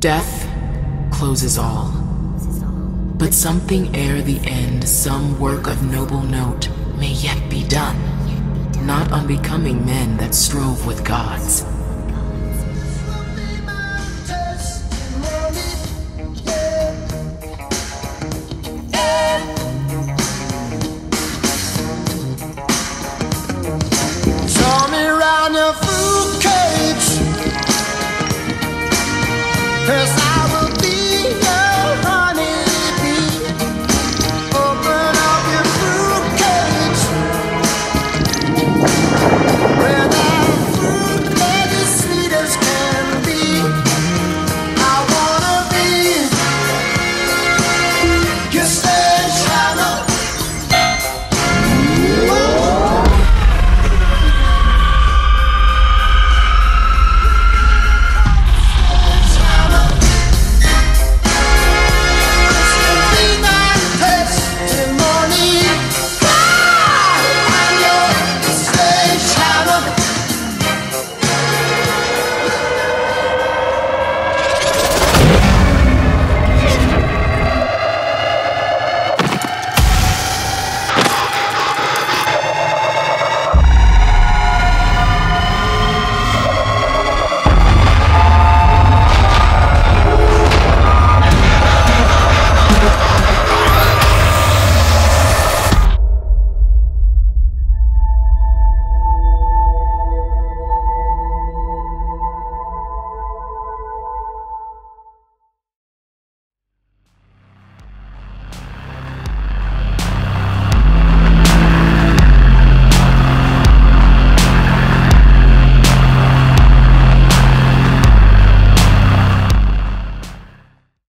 Death closes all. But something ere the end, some work of noble note, may yet be done. Not unbecoming men that strove with gods. curse